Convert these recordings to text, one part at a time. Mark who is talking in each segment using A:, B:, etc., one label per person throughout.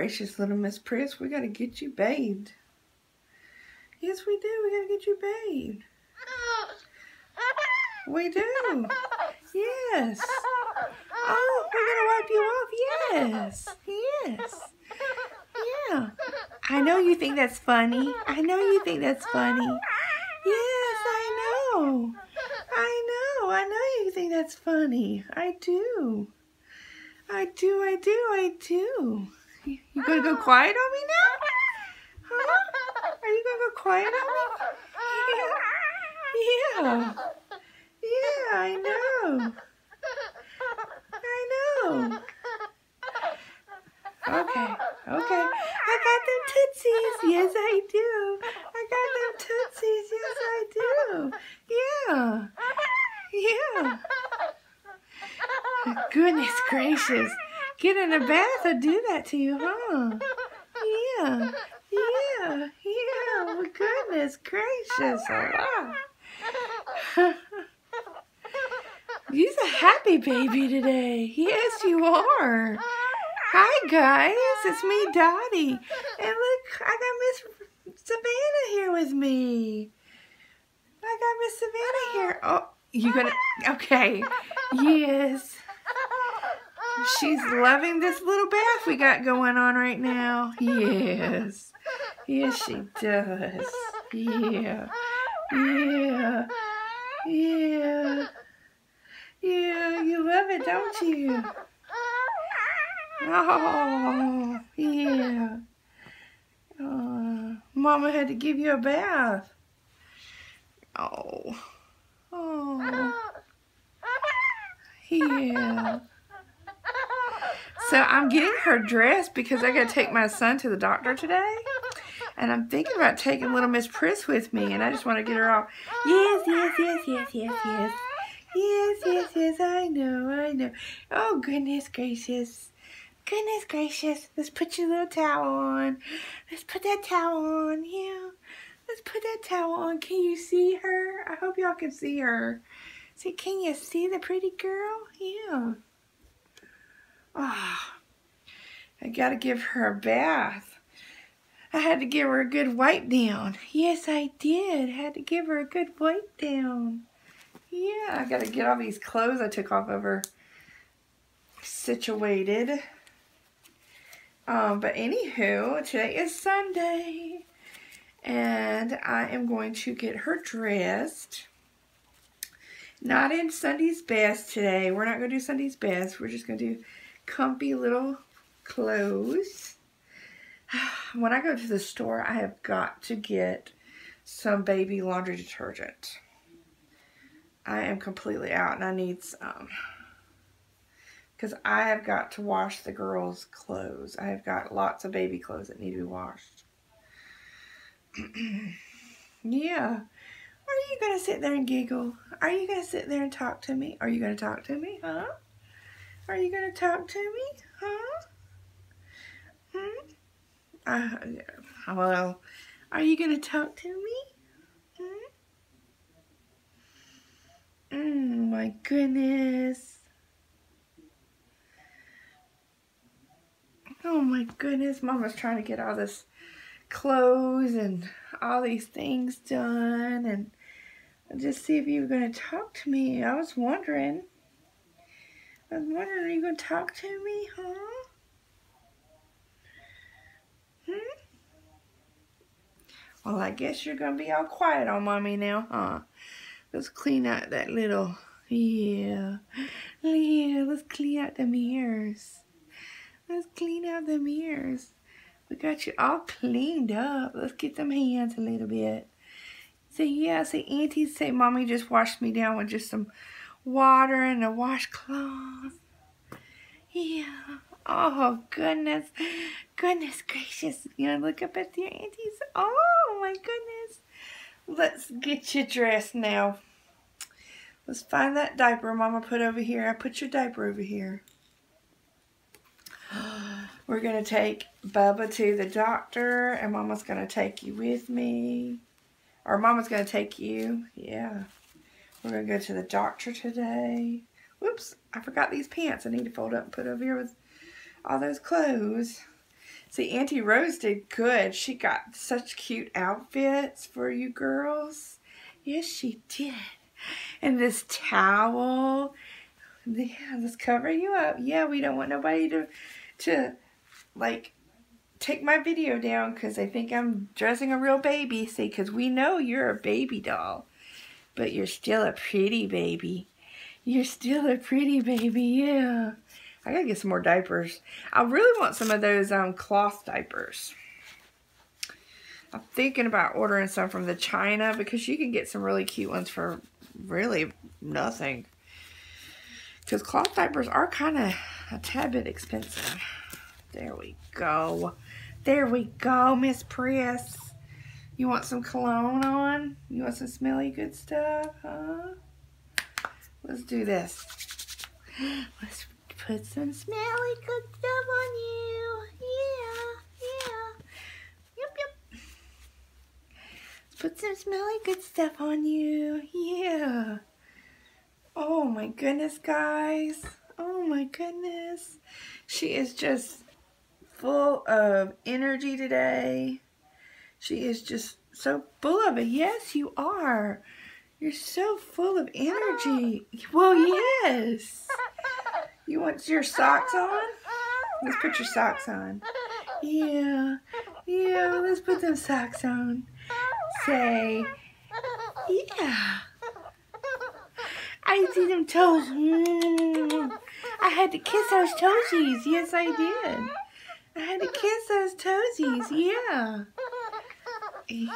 A: Gracious, little Miss Priss, we gotta get you bathed. Yes, we do. We gotta get you bathed. We do. Yes. Oh, we're gonna wipe you off. Yes. Yes. Yeah. I know you think that's funny. I know you think that's funny. Yes, I know. I know. I know you think that's funny. I do. I do, I do, I do. You, gonna go quiet on me now? Huh? Are you gonna go quiet on me? Yeah. Yeah. Yeah, I know. I know. Okay, okay. I got them tootsies. Yes, I do. I got them tootsies. Yes, I do. Yeah. Yeah. Goodness gracious. Get in a bath and do that to you, huh? Yeah. Yeah. Yeah. Oh, goodness gracious. Allah. You're a happy baby today. Yes, you are. Hi, guys. It's me, Dottie. And look, I got Miss Savannah here with me. I got Miss Savannah here. Oh, you gonna... Okay. Yes. She's loving this little bath we got going on right now. Yes. Yes, she does. Yeah. Yeah. Yeah. Yeah, you love it, don't you? Oh, yeah. Uh, Mama had to give you a bath. Oh. Oh. Yeah. So I'm getting her dressed because I got to take my son to the doctor today. And I'm thinking about taking little Miss Priss with me. And I just want to get her all, yes, yes, yes, yes, yes, yes. Yes, yes, yes, I know, I know. Oh, goodness gracious. Goodness gracious. Let's put your little towel on. Let's put that towel on. Yeah. Let's put that towel on. Can you see her? I hope y'all can see her. See, can you see the pretty girl? Yeah. Ah. Oh, I gotta give her a bath. I had to give her a good wipe down. Yes, I did. Had to give her a good wipe down. Yeah, I gotta get all these clothes I took off of her situated. Um, but anywho, today is Sunday. And I am going to get her dressed. Not in Sunday's best today. We're not going to do Sunday's best. We're just going to do comfy little clothes. When I go to the store, I have got to get some baby laundry detergent. I am completely out and I need some. Because I have got to wash the girls' clothes. I have got lots of baby clothes that need to be washed. yeah. Are you going to sit there and giggle? Are you going to sit there and talk to me? Are you going to talk to me? Huh? Are you going to talk to me? Huh? Hmm? Uh, well, are you going to talk to me? Hmm? Oh my goodness. Oh my goodness, Mama's trying to get all this clothes and all these things done and just see if you were going to talk to me. I was wondering. I was wondering, are you going to talk to me, huh? Hmm? Well, I guess you're going to be all quiet on Mommy now, huh? Let's clean out that little, yeah, yeah, let's clean out the mirrors. Let's clean out the mirrors. We got you all cleaned up. Let's get them hands a little bit. Say, yeah, say, Auntie, say, Mommy just washed me down with just some water and a washcloth. Yeah. Oh, goodness. Goodness gracious. You know, look up at your aunties. Oh, my goodness. Let's get you dressed now. Let's find that diaper Mama put over here. I put your diaper over here. We're going to take Bubba to the doctor, and Mama's going to take you with me. Or Mama's going to take you. Yeah. We're going to go to the doctor today. Whoops, I forgot these pants I need to fold up and put over here with all those clothes. See, Auntie Rose did good. She got such cute outfits for you girls. Yes, she did. And this towel. Yeah, let's cover you up. Yeah, we don't want nobody to, to like, take my video down because I think I'm dressing a real baby. See, because we know you're a baby doll. But you're still a pretty baby. You're still a pretty baby, yeah. I gotta get some more diapers. I really want some of those um, cloth diapers. I'm thinking about ordering some from the China because you can get some really cute ones for really nothing. Because cloth diapers are kind of a tad bit expensive. There we go. There we go, Miss Press. You want some cologne on? You want some smelly good stuff, huh? Let's do this. Let's put some smelly good stuff on you. Yeah, yeah. Yep, yep. Let's put some smelly good stuff on you. Yeah. Oh my goodness, guys. Oh my goodness. She is just full of energy today. She is just so full of it. Yes, you are. You're so full of energy. Well, yes. You want your socks on? Let's put your socks on. Yeah. Yeah, let's put them socks on. Say, yeah. I see them toes. Mm. I had to kiss those toesies. Yes, I did. I had to kiss those toesies. Yeah. Yes.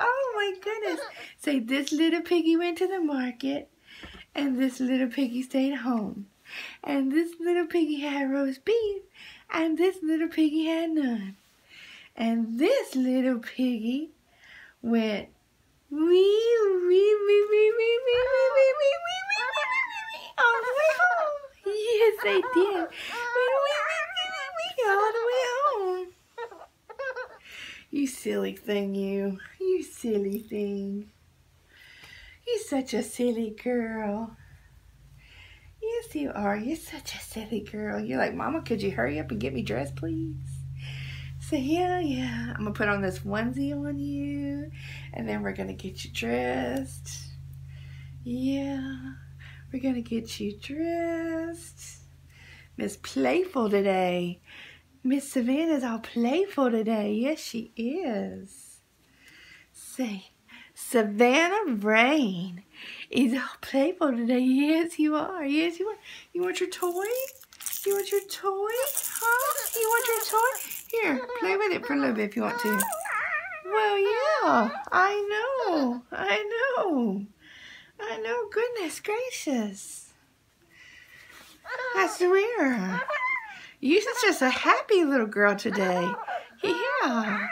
A: Oh my goodness. Say this little piggy went to the market and this little piggy stayed home. And this little piggy had roast beef and this little piggy had none. And this little piggy went wee wee wee wee wee wee wee wee wee wee wee wee all the way home. Yes, they did. Wee wee wee wee wee wee all. You silly thing, you. You silly thing. You're such a silly girl. Yes, you are. You're such a silly girl. You're like, Mama, could you hurry up and get me dressed, please? So, yeah, yeah. I'm going to put on this onesie on you. And then we're going to get you dressed. Yeah. We're going to get you dressed. Miss Playful today. Miss Savannah's all playful today. Yes, she is. Say, Savannah Rain is all playful today. Yes, you are. Yes, you are. You want your toy? You want your toy? Huh? You want your toy? Here, play with it for a little bit if you want to. Well, yeah, I know. I know. I know. Goodness gracious. I swear. You're just a happy little girl today. Yeah.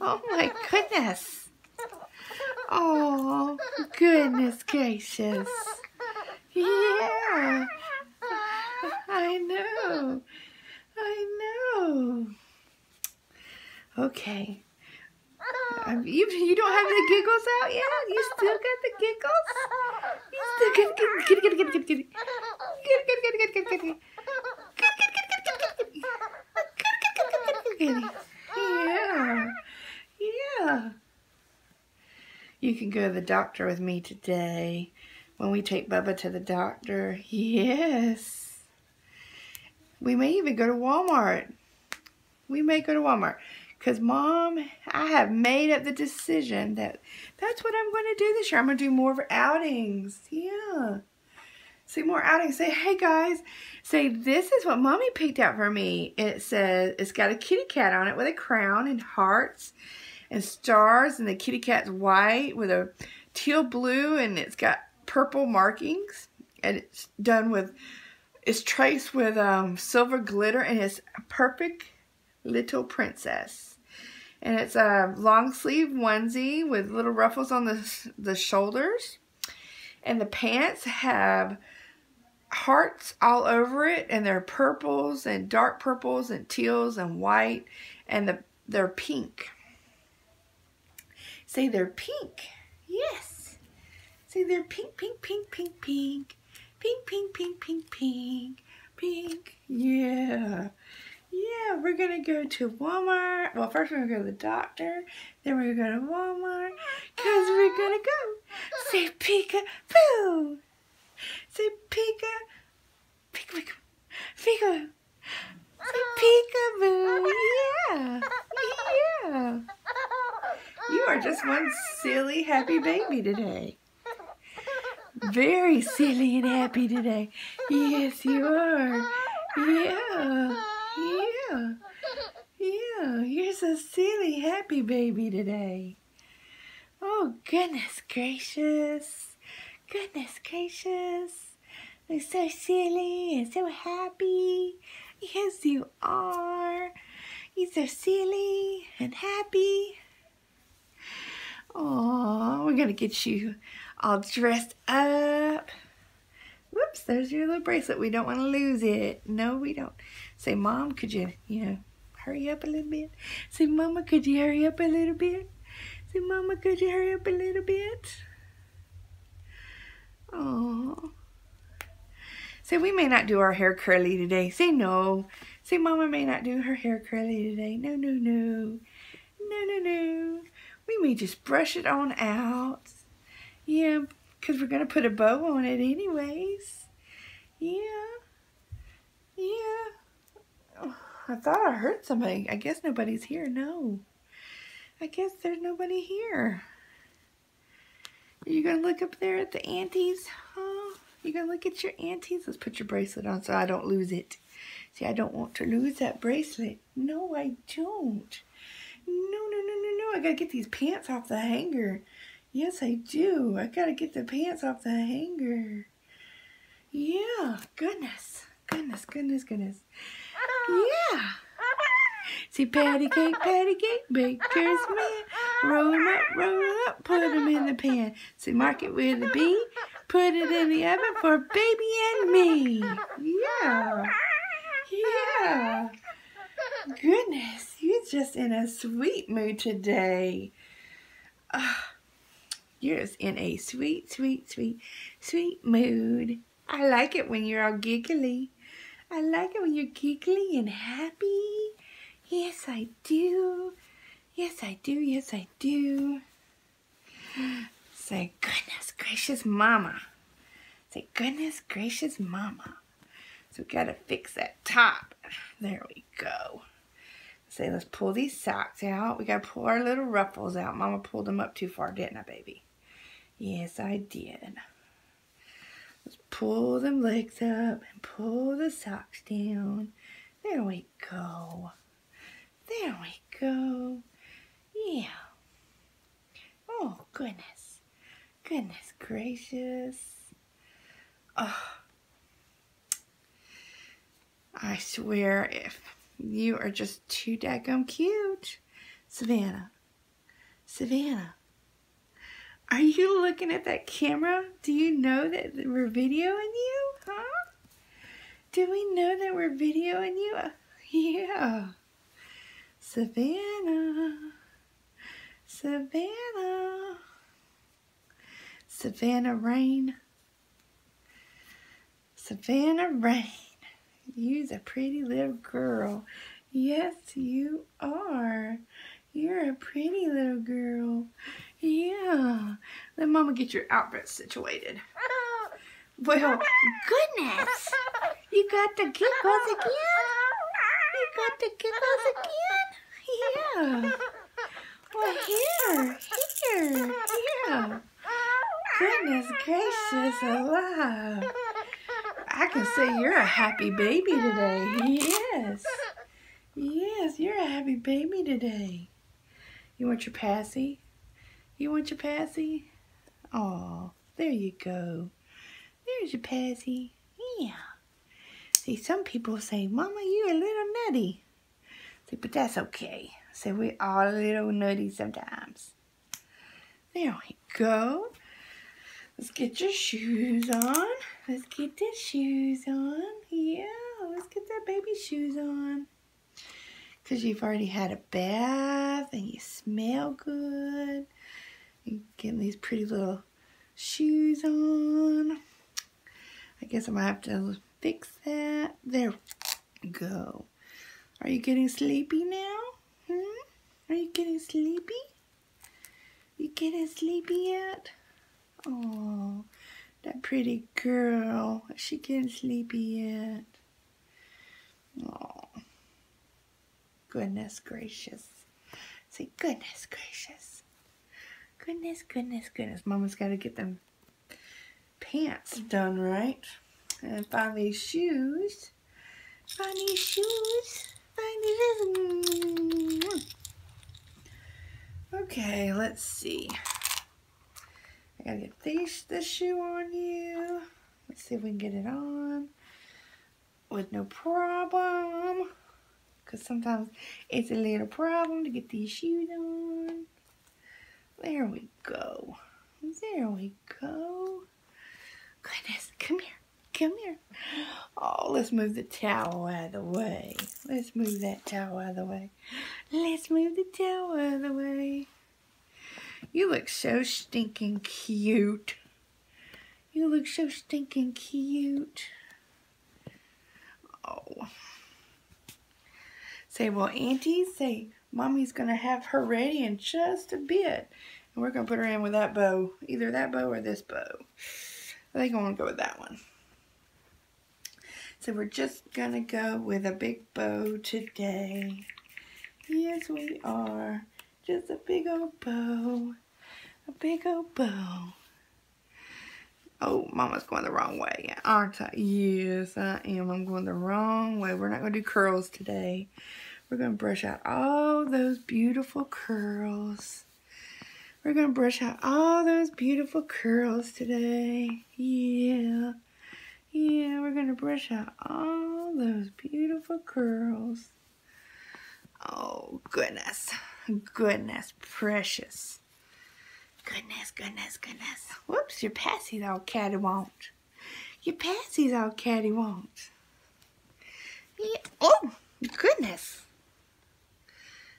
A: Oh my goodness. Oh, goodness gracious. Yeah. I know. I know. Okay. Um, you, you don't have the giggles out yet? You still got the giggles? You still got the giggles? Get it, get it, get it, get it, get it. Get it, get it, get it, get it, get it. Yeah. Yeah. You can go to the doctor with me today when we take Bubba to the doctor. Yes. We may even go to Walmart. We may go to Walmart. Because, Mom, I have made up the decision that that's what I'm going to do this year. I'm going to do more of outings. Yeah. See more outings. Say, hey guys, say this is what mommy picked out for me. It says, it's got a kitty cat on it with a crown and hearts and stars and the kitty cat's white with a teal blue and it's got purple markings and it's done with, it's traced with um, silver glitter and it's a perfect little princess. And it's a long sleeve onesie with little ruffles on the, the shoulders. And the pants have hearts all over it and they're purples and dark purples and teals and white and the, they're pink. Say they're pink. Yes. Say they're pink, pink, pink, pink, pink. Pink, pink, pink, pink, pink. Pink. Yeah. yeah, we're gonna go to Walmart. Well, first we're gonna go to the doctor, then we're gonna go to Walmart, cause we're gonna go say peekaboo. Say pika, pika, pika, pika. Say peekaboo. Yeah, yeah. You are just one silly happy baby today. Very silly and happy today. Yes, you are. Yeah, yeah, yeah. You're so silly, happy baby today. Oh, goodness gracious. Goodness gracious. You're so silly and so happy. Yes, you are. You're so silly and happy. Oh, we're going to get you all dressed up. Whoops, there's your little bracelet. We don't want to lose it. No, we don't. Say, Mom, could you, you know, hurry up a little bit? Say, Mama, could you hurry up a little bit? Say, Mama, could you hurry up a little bit? Oh. Say, we may not do our hair curly today. Say no. Say, Mama may not do her hair curly today. No, no, no. No, no, no. We may just brush it on out. Yeah, because we're going to put a bow on it anyways. Yeah. Yeah. Oh, I thought I heard somebody. I guess nobody's here. No. I guess there's nobody here. Are you going to look up there at the aunties? Huh? You going to look at your aunties? Let's put your bracelet on so I don't lose it. See, I don't want to lose that bracelet. No, I don't. No, no, no, no, no. I got to get these pants off the hanger. Yes, I do. I gotta get the pants off the hanger. Yeah, goodness. Goodness, goodness, goodness. Yeah. See, patty cake, patty cake, baker's man. Roll 'em up, roll 'em up, put 'em in the pan. See, mark it with a B, put it in the oven for baby and me. Yeah. Yeah. Goodness, you're just in a sweet mood today. Uh, you're just in a sweet, sweet, sweet, sweet mood. I like it when you're all giggly. I like it when you're giggly and happy. Yes, I do. Yes, I do. Yes, I do. Say, goodness gracious mama. Say, goodness gracious mama. So we got to fix that top. There we go. Say, let's pull these socks out. We got to pull our little ruffles out. Mama pulled them up too far, didn't I, baby? Yes, I did. Let's pull them legs up and pull the socks down. There we go. There we go. Yeah. Oh, goodness. Goodness gracious. Oh. I swear, if you are just too daggum cute. Savannah. Savannah. Are you looking at that camera? Do you know that we're videoing you? Huh? Do we know that we're videoing you? Yeah. Savannah. Savannah. Savannah Rain. Savannah Rain. You's a pretty little girl. Yes, you are. You're a pretty little girl. Yeah. Let Mama get your outfit situated. Well, goodness. You got the giggles again? You got the giggles again? Yeah. Well, here. Here. Yeah. Goodness gracious alive. I can say you're a happy baby today. Yes. Yes, you're a happy baby today. You want your passy? You want your passy? Oh, there you go. There's your passy. Yeah. See, some people say, Mama, you're a little nutty. See, but that's okay. See, we are a little nutty sometimes. There we go. Let's get your shoes on. Let's get the shoes on. Yeah, let's get that baby shoes on. Because you've already had a bath and you smell good. Getting these pretty little shoes on. I guess going to have to fix that. There we go. Are you getting sleepy now? Hmm? Are you getting sleepy? You getting sleepy yet? Oh, that pretty girl. Is she getting sleepy yet? Oh, goodness gracious. Say, goodness gracious. Goodness, goodness, goodness. Mama's got to get them pants done right. And find these shoes. Find these shoes. These. Okay, let's see. I gotta get this, this shoe on you. Let's see if we can get it on with no problem. Because sometimes it's a little problem to get these shoes on. There we go. There we go. Goodness, come here. Come here. Oh, let's move the towel out of the way. Let's move that towel out of the way. Let's move the towel out of the way. You look so stinking cute. You look so stinking cute. Oh. Say, well, Auntie, say, Mommy's going to have her ready in just a bit. And we're going to put her in with that bow. Either that bow or this bow. I think I want to go with that one. So we're just going to go with a big bow today. Yes, we are. Just a big old bow. A big old bow. Oh, Mama's going the wrong way, aren't I? Yes, I am. I'm going the wrong way. We're not going to do curls today. We're going to brush out all those beautiful curls. We're going to brush out all those beautiful curls today. Yeah. Yeah, we're going to brush out all those beautiful curls. Oh, goodness. Goodness, precious. Goodness, goodness, goodness. Whoops, your passy's all cattywon't. Your passy's all cattywon't. Yeah. Oh, goodness.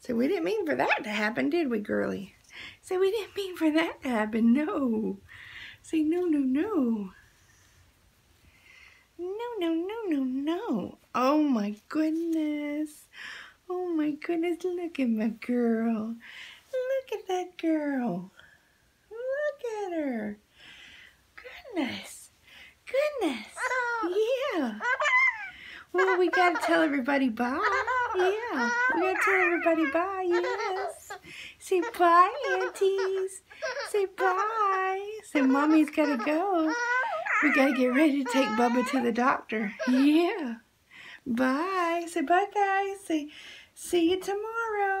A: So we didn't mean for that to happen, did we, girly? So we didn't mean for that to happen, no. Say no, no, no. No, no, no, no, no. Oh my goodness. Oh my goodness, look at my girl. Look at that girl. Look at her. Goodness. Goodness. Yeah. Well, we gotta tell everybody bye. Yeah. We gotta tell everybody bye, yes. Say bye, aunties. Say bye. Say mommy's gotta go. We gotta get ready to take Bubba to the doctor. Yeah. Bye. Say bye, guys. Say see you tomorrow.